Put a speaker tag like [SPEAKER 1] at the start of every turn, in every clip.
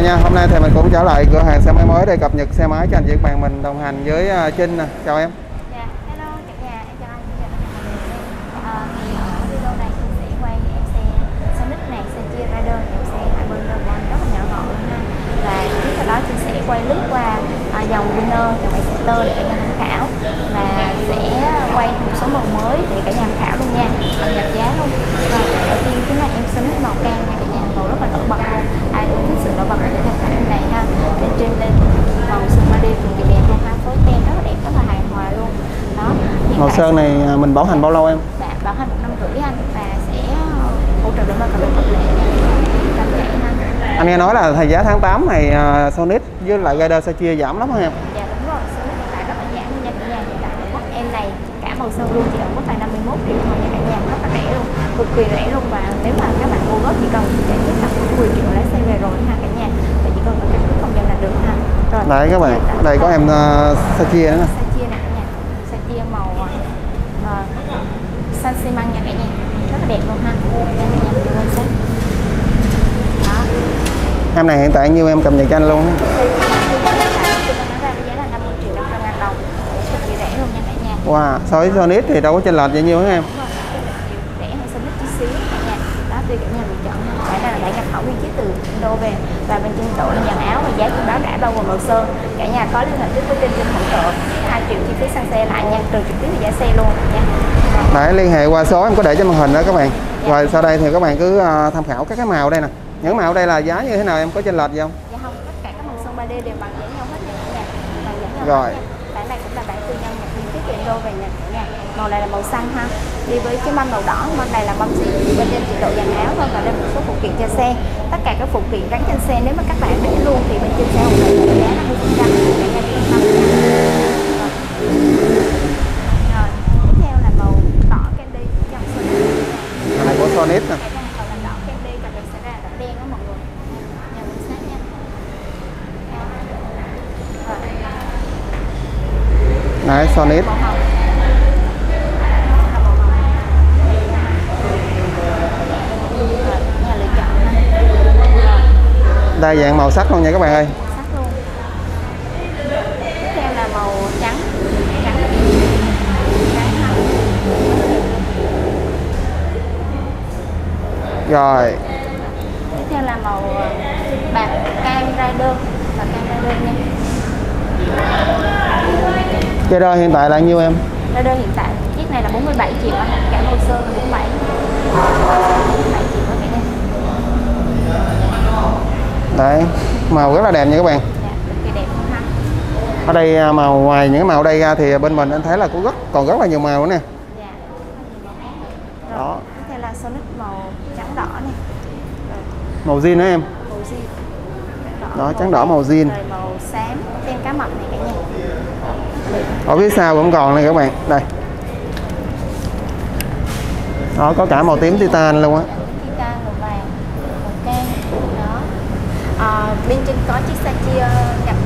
[SPEAKER 1] bạn nha hôm nay thì mình cũng trở lại cửa hàng xe máy mới để cập nhật xe máy cho anh chị các bạn mình đồng hành với à, Trinh nè. Chào em.
[SPEAKER 2] Dạ, hello cả nhà, em chào anh, chào ờ, tất video này mình sẽ quay em xe Sonic này, xe chia rider, em xe hai bên rất là nhỏ gọn ha. Và tiếp theo đó chị sẽ quay lướt qua à, dòng Winner, dòng Exciter để cả nhà tham khảo. Và sẽ quay một số màu mới để cả nhà tham khảo luôn nha, cập nhật giá luôn. Và đầu tiên chính là em Sonic màu cam nha cả nhà, màu rất là nổi bật luôn Ai cũng thích sự nổi bật để tham khảo em này ha Bên trên lên màu sơn ma đi cực kỳ đẹp luôn ha, phối tem rất là đẹp, rất là hài hòa luôn đó tại
[SPEAKER 1] sơn này à, mình bảo hành bao lâu em?
[SPEAKER 2] Dạ, bảo hành một năm rưỡi anh và sẽ hỗ trợ đổi màu carbon hợp lệ anh
[SPEAKER 1] nghe nói là thời giá tháng 8 này uh, Sonic với lại Rider sẽ chia giảm lắm hả em?
[SPEAKER 2] Dạ đúng rồi. Số hiện tại rất là giảm. Nha cả nhà hiện tại mức em này cả màu sơn luôn chỉ ở mức là 51 triệu thôi. Nha cả nhà rất là rẻ luôn cực kỳ rẻ luôn. Và nếu mà các bạn mua góp chỉ cần trả trước tầm 10 triệu lái xe về rồi ha cả nhà. Và chỉ cần ở căn cứ công dân là được ha. Rồi.
[SPEAKER 1] Đấy các bạn. Đây có em uh, sẽ chia nữa nè
[SPEAKER 2] sa chia nè cả nhà sa chia màu uh, xanh xi măng nha cả nhà rất là đẹp luôn ha nha cả nhà mình quan sát đó
[SPEAKER 1] em này hiện tại nhiêu em cầm nhật cho anh luôn á. wow, so với Sonic thì đâu có chênh lệch bao nhiêu hả em
[SPEAKER 2] rẻ hơn Sonic xíu cả nhà đó tùy cả nhà lựa chọn nha phải là đã nhập khẩu nguyên chiếc từ Indo về và bên trên độ dàn áo và giá trên đó đã bao gồm màu sơn cả nhà có liên hệ trước với trên trên hỗ trợ 2 triệu chi phí xăng xe lại nha trừ trực tiếp về giá xe luôn nha Rồi.
[SPEAKER 1] liên hệ qua số em có để trên màn hình đó các bạn Và sau đây thì các bạn cứ à, tham khảo các cái màu đây nè những màu đây là giá như thế nào em có chênh lệch gì không
[SPEAKER 2] Dạ không, tất cả các màu sơn 3D đều bằng giá nhau hết nha nhà. Bằng giá nhau
[SPEAKER 1] Rồi.
[SPEAKER 2] hết nha. Bản này cũng là bản tư nhân nhập nguyên chiếc tiền đô về nhà cả nhà. Màu này là màu xanh ha. Đi với cái mâm màu đỏ, mâm này là mâm gì? Bên trên chỉ độ dàn áo thôi và đây một số phụ kiện cho xe. Tất cả các phụ kiện gắn trên xe nếu mà các bạn để luôn thì bên trên xe hỗ trợ giá 50% cả nhà yên tâm nha. Rồi. Rồi, tiếp theo là màu đỏ candy dòng sơn.
[SPEAKER 1] Cái này của Sonic nè
[SPEAKER 2] Cái này còn là đỏ candy còn được sẽ ra là đỏ đen đó mọi người. Nhà quan sát nha. Rồi.
[SPEAKER 1] đấy Sonic
[SPEAKER 2] Màu hồng. Là màu hồng. Rồi, nhà lựa chọn ha. Rồi,
[SPEAKER 1] đa dạng màu sắc luôn nha các bạn ơi.
[SPEAKER 2] Tiếp theo là màu trắng.
[SPEAKER 1] Rồi
[SPEAKER 2] Tiếp theo là màu ờ, bạc cam rider và cam rider nha.
[SPEAKER 1] Rider hiện tại là nhiêu em
[SPEAKER 2] Rider hiện tại chiếc này là 47 triệu á, cả hồ sơ là 47. 47 triệu cả nhà.
[SPEAKER 1] đấy màu rất là đẹp nha các bạn
[SPEAKER 2] Dạ, đẹp ha.
[SPEAKER 1] ở đây à, màu ngoài những màu đây ra thì bên mình anh thấy là cũng rất còn rất là nhiều màu nữa nè
[SPEAKER 2] Dạ. Rồi,
[SPEAKER 1] Đó.
[SPEAKER 2] tiếp theo là Sonic màu trắng đỏ này. Rồi,
[SPEAKER 1] màu zin nữa em
[SPEAKER 2] màu jean.
[SPEAKER 1] Đó, trắng đỏ màu jean.
[SPEAKER 2] Rồi màu xám tem cá mập này cả nhà.
[SPEAKER 1] Ở phía sau cũng còn này các bạn đây đó có cả màu tím titan luôn á
[SPEAKER 2] Titan màu vàng, màu cam. Đó. À, bên trên có chiếc sa chia nhập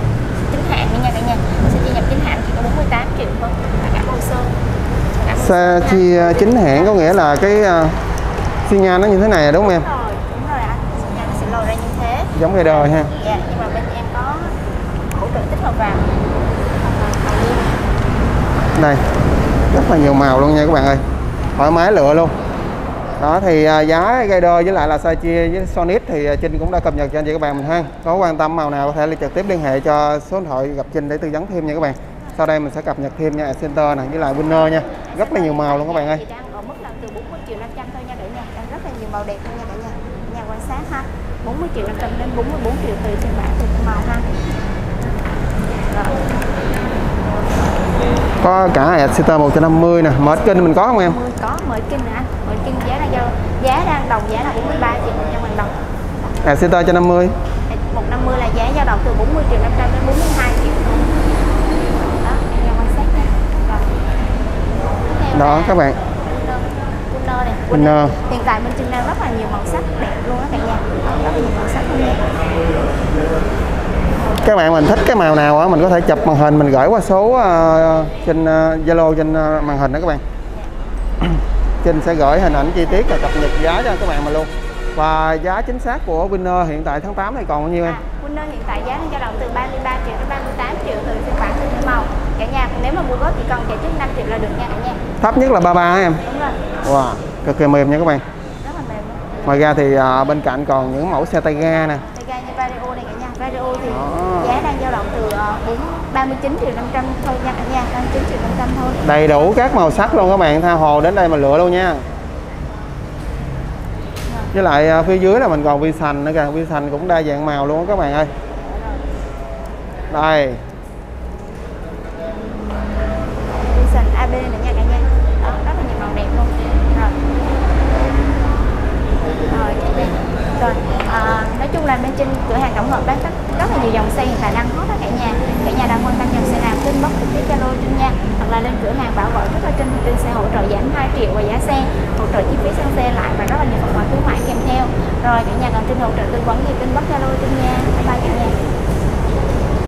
[SPEAKER 2] chính hãng nha cả nhà. Sa chia nhập chính hãng chỉ có 48 triệu thôi. Và cả cả màu
[SPEAKER 1] xe chia chính hãng có nghĩa là cái uh, xi nhan nó như thế này đúng không em
[SPEAKER 2] Đúng rồi, đúng rồi anh. Nhà nó sẽ lồi ra như thế.
[SPEAKER 1] giống Rider ha
[SPEAKER 2] Dạ, nhưng mà bên em có hỗ trợ tích hợp vào. Hoặc là màu luôn
[SPEAKER 1] đây rất là nhiều màu luôn nha các bạn ơi thoải mái lựa luôn đó thì à, giá Rider với lại là size chia với Sonic thì à, Trinh cũng đã cập nhật cho anh chị các bạn mình ha có quan tâm màu nào có thể liên trực tiếp liên hệ cho số điện thoại gặp Trinh để tư vấn thêm nha các bạn sau đây mình sẽ cập nhật thêm nha Center này với lại Winner nha rất là nhiều màu luôn các bạn ơi
[SPEAKER 2] đang ở mức là từ 40 triệu 500 thôi nha cả nhà. Đang rất là nhiều màu đẹp luôn nha cả nhà. Nhà quan sát ha. 40 triệu 500 đến 44 triệu tùy trên bản tùy màu ha. Rồi
[SPEAKER 1] có cả Exciter 150 nè mở kênh mình có không em
[SPEAKER 2] 10 có mới kinh nè anh. Mới kinh giá là do giá đang đồng giá là 43 triệu 100 ngàn đồng.
[SPEAKER 1] Exciter cho 50
[SPEAKER 2] 150 là giá dao động từ 40 triệu 500 đến 42 triệu. Đó, nhà quan sát nha.
[SPEAKER 1] Đó các bạn
[SPEAKER 2] Winner này.
[SPEAKER 1] Winner.
[SPEAKER 2] Hiện tại bên trên đang rất là nhiều màu sắc đẹp luôn á cả nhà. Rất là nhiều màu sắc luôn nha.
[SPEAKER 1] Các bạn mình thích cái màu nào á mình có thể chụp màn hình mình gửi qua số ờ, trên ờ, Zalo trên ờ, màn hình đó các bạn Trinh sẽ gửi hình ảnh chi tiết và cập nhật giá cho các bạn mình luôn và giá chính xác của Winner hiện tại tháng 8 này còn bao nhiêu em
[SPEAKER 2] À, Winner hiện tại giá đang dao động từ 33 triệu đến 38 triệu tùy phiên bản tùy theo màu. Cả nhà nếu mà mua góp chỉ cần trả trước 5 triệu là được nha cả nhà.
[SPEAKER 1] thấp nhất là 33 em
[SPEAKER 2] Đúng rồi,
[SPEAKER 1] wow cực kỳ mềm nha các bạn
[SPEAKER 2] rất là mềm.
[SPEAKER 1] ngoài ra thì à, bên cạnh còn những mẫu xe tay ga nè
[SPEAKER 2] Vario. Vario thì
[SPEAKER 1] Đó.
[SPEAKER 2] giá đang dao động từ uh, 4 39 triệu 500 thôi nha cả nhà, 39 triệu 500 thôi.
[SPEAKER 1] đầy đủ các màu sắc luôn các bạn tha hồ đến đây mà lựa luôn nha với lại à, phía dưới là mình còn vi sành nữa kìa vi sành cũng đa dạng màu luôn các bạn ơi đây
[SPEAKER 2] Vision AB này nha cả nhà. Đó, rất là nhiều màu đẹp luôn. Rồi. Rồi, đây. Rồi, à, nói chung là bên trên cửa hàng tổng hợp bán rất, rất là nhiều dòng xe hiện tại đang hot đó cả nhà. Cả nhà đang quan tâm dòng xe nào kênh bóc trực tiếp Zalo trên nha. Hoặc là lên cửa hàng bảo gọi rất là trên thì tin sẽ hỗ trợ giảm 2 triệu và giá xe, hỗ trợ chi phí sang xe lại và rất là nhiều phần quà khuyến mãi kèm theo. Rồi cả nhà cần tin hỗ trợ tư vấn thì kênh bóc Zalo trên nha. bye cả nhà.